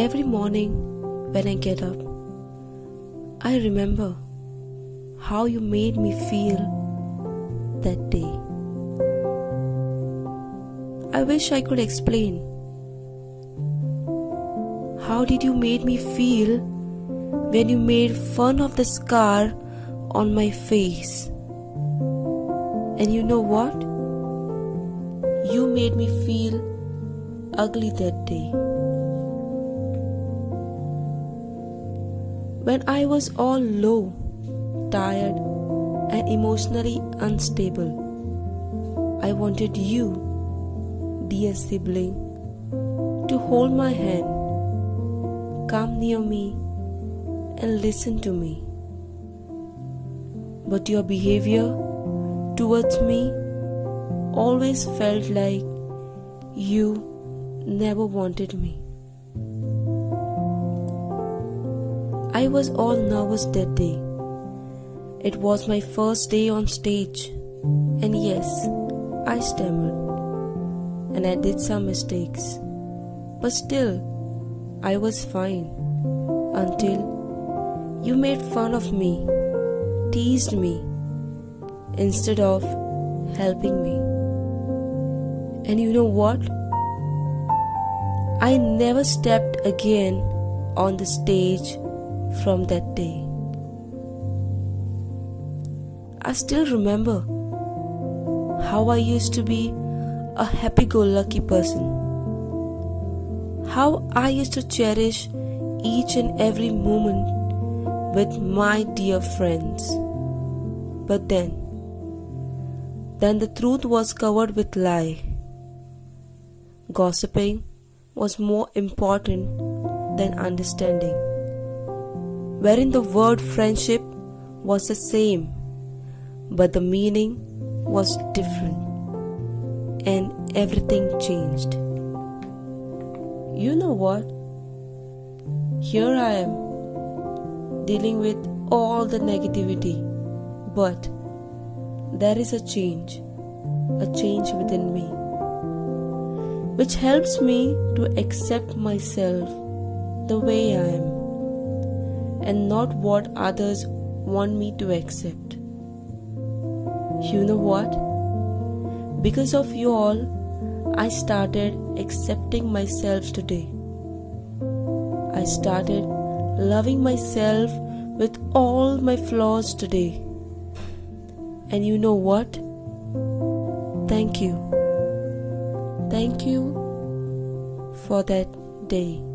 Every morning when I get up, I remember how you made me feel that day. I wish I could explain. How did you made me feel when you made fun of the scar on my face? And you know what? You made me feel ugly that day. When I was all low, tired, and emotionally unstable, I wanted you, dear sibling, to hold my hand, come near me, and listen to me. But your behavior towards me always felt like you never wanted me. I was all nervous that day. It was my first day on stage, and yes, I stammered and I did some mistakes. But still, I was fine until you made fun of me, teased me, instead of helping me. And you know what? I never stepped again on the stage from that day. I still remember how I used to be a happy go lucky person. How I used to cherish each and every moment with my dear friends. But then, then the truth was covered with lie. Gossiping was more important than understanding wherein the word friendship was the same, but the meaning was different, and everything changed. You know what? Here I am, dealing with all the negativity, but there is a change, a change within me, which helps me to accept myself the way I am and not what others want me to accept. You know what? Because of you all, I started accepting myself today. I started loving myself with all my flaws today. And you know what? Thank you. Thank you for that day.